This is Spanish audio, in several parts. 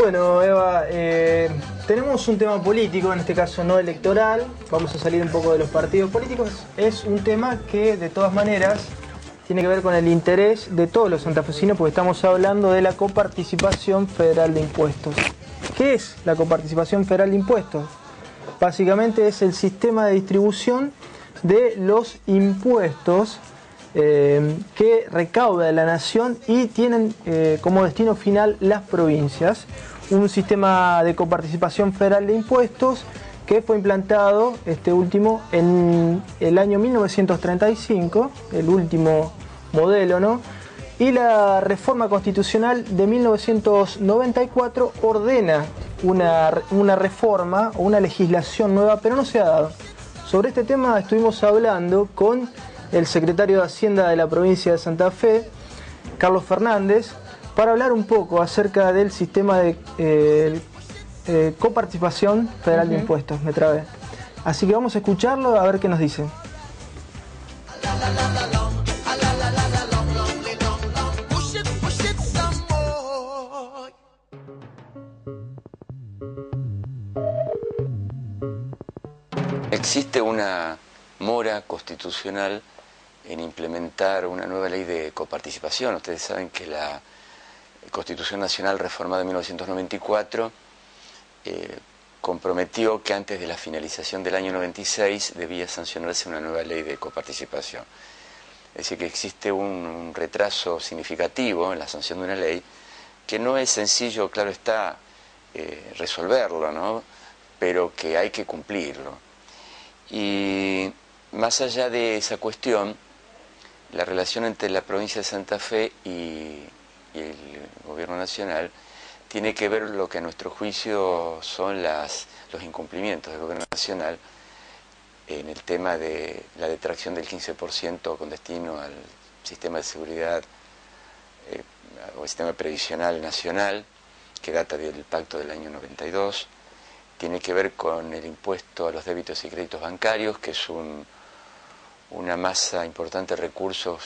Bueno, Eva, eh, tenemos un tema político, en este caso no electoral, vamos a salir un poco de los partidos políticos. Es un tema que de todas maneras tiene que ver con el interés de todos los santafesinos porque estamos hablando de la coparticipación federal de impuestos. ¿Qué es la coparticipación federal de impuestos? Básicamente es el sistema de distribución de los impuestos eh, que recauda la nación y tienen eh, como destino final las provincias. Un sistema de coparticipación federal de impuestos que fue implantado este último en el año 1935, el último modelo, ¿no? Y la reforma constitucional de 1994 ordena una, una reforma o una legislación nueva, pero no se ha dado. Sobre este tema estuvimos hablando con el secretario de Hacienda de la provincia de Santa Fe, Carlos Fernández, para hablar un poco acerca del sistema de eh, eh, coparticipación federal de impuestos, me trabé. Así que vamos a escucharlo a ver qué nos dice. Existe una mora constitucional en implementar una nueva ley de coparticipación. Ustedes saben que la Constitución Nacional reformada en 1994 eh, comprometió que antes de la finalización del año 96 debía sancionarse una nueva ley de coparticipación. Es decir, que existe un, retraso significativo en la sanción de una ley que no es sencillo, claro está, eh, resolverlo, ¿no? pero que hay que cumplirlo. Y más allá de esa cuestión, la relación entre la provincia de Santa Fe y, el gobierno nacional tiene que ver lo que a nuestro juicio son las, los incumplimientos del gobierno nacional en el tema de la detracción del 15% con destino al sistema de seguridad eh, o sistema previsional nacional que data del pacto del año 92, tiene que ver con el impuesto a los débitos y créditos bancarios, que es un una masa importante de recursos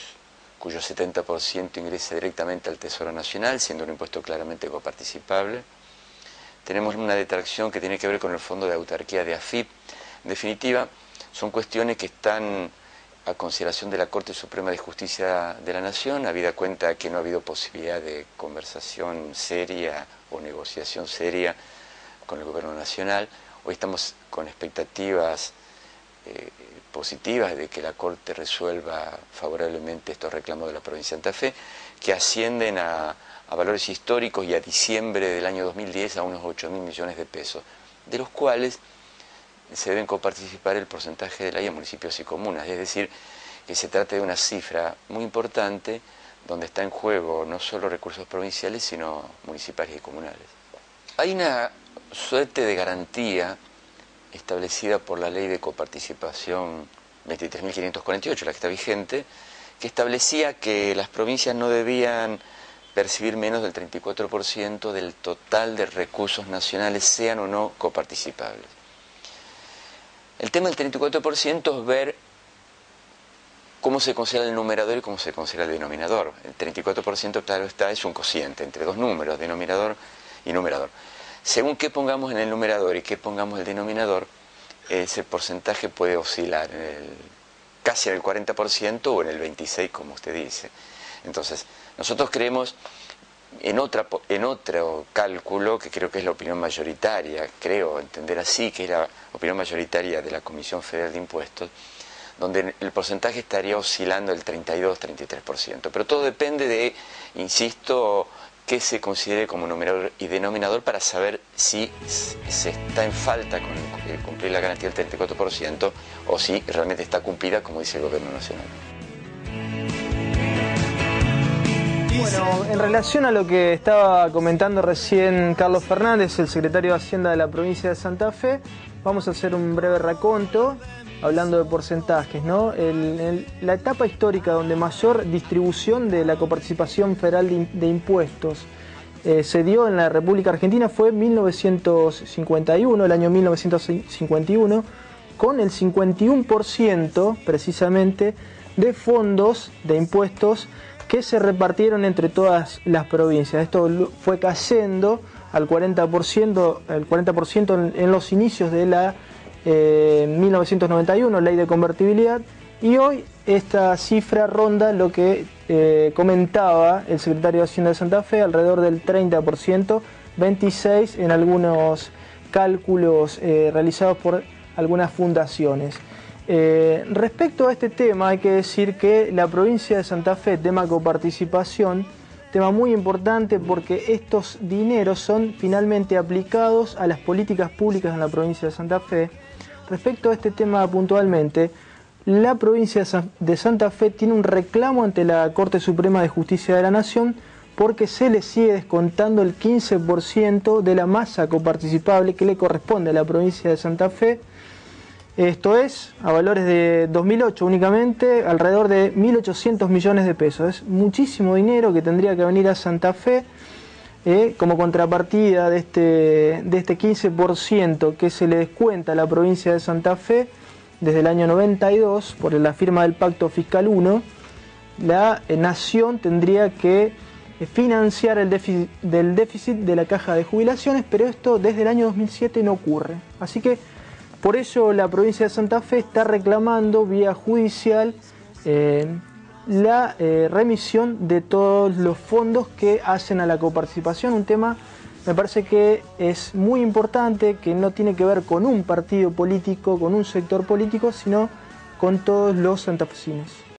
cuyo 70% ingresa directamente al Tesoro Nacional, siendo un impuesto claramente coparticipable. Tenemos una detracción que tiene que ver con el Fondo de Autarquía de AFIP. En definitiva, son cuestiones que están a consideración de la Corte Suprema de Justicia de la Nación, habida cuenta que no ha habido posibilidad de conversación seria o negociación seria con el Gobierno Nacional. Hoy estamos con expectativas eh, positivas de que la Corte resuelva favorablemente estos reclamos de la provincia de Santa Fe, que ascienden a, valores históricos y a diciembre del año 2010 a unos 8 mil millones de pesos, de los cuales se deben coparticipar el porcentaje de la ley a municipios y comunas, es decir, que se trata de una cifra muy importante donde está en juego no solo recursos provinciales, sino municipales y comunales. Hay una suerte de garantía establecida por la ley de coparticipación 23.548, la que está vigente, que establecía que las provincias no debían percibir menos del 34% del total de recursos nacionales, sean o no coparticipables. El tema del 34% es ver cómo se considera el numerador y cómo se considera el denominador. El 34%, claro está, es un cociente entre dos números, denominador y numerador. Según qué pongamos en el numerador y qué pongamos en el denominador, ese porcentaje puede oscilar en el, casi en el 40% o en el 26%, como usted dice. Entonces, nosotros creemos en, otra, en otro cálculo, que creo que es la opinión mayoritaria, creo entender así, que es la opinión mayoritaria de la Comisión Federal de Impuestos, donde el porcentaje estaría oscilando el 32-33%. Pero todo depende de, insisto, que se considere como numerador y denominador para saber si se está en falta con cumplir la garantía del 34% o si realmente está cumplida como dice el gobierno nacional. Bueno, en relación a lo que estaba comentando recién Carlos Fernández, el secretario de Hacienda de la provincia de Santa Fe, vamos a hacer un breve raconto hablando de porcentajes, ¿no? la etapa histórica donde mayor distribución de la coparticipación federal de, impuestos eh, se dio en la República Argentina fue 1951, el año 1951, con el 51% precisamente de fondos de impuestos que se repartieron entre todas las provincias. Esto fue cayendo al 40%, el 40% en, los inicios de la 1991, eh, ley de convertibilidad, y hoy esta cifra ronda lo que eh, comentaba el secretario de Hacienda de Santa Fe, alrededor del 30%, 26% en algunos cálculos eh, realizados por algunas fundaciones. Respecto a este tema hay que decir que la provincia de Santa Fe, tema coparticipación, tema muy importante porque estos dineros son finalmente aplicados a las políticas públicas en la provincia de Santa Fe. Respecto a este tema puntualmente, la provincia de Santa Fe tiene un reclamo ante la Corte Suprema de Justicia de la Nación porque se le sigue descontando el 15% de la masa coparticipable que le corresponde a la provincia de Santa Fe esto es, a valores de 2008 únicamente, alrededor de 1.800 millones de pesos. Es muchísimo dinero que tendría que venir a Santa Fe eh, como contrapartida de este, de este 15% que se le descuenta a la provincia de Santa Fe desde el año 92 por la firma del Pacto Fiscal 1. La eh, nación tendría que eh, financiar el déficit, del déficit de la caja de jubilaciones, pero esto desde el año 2007 no ocurre. Así que por ello la provincia de Santa Fe está reclamando vía judicial eh, la eh, remisión de todos los fondos que hacen a la coparticipación, un tema me parece que es muy importante, que no tiene que ver con un partido político, con un sector político, sino con todos los santafesinos.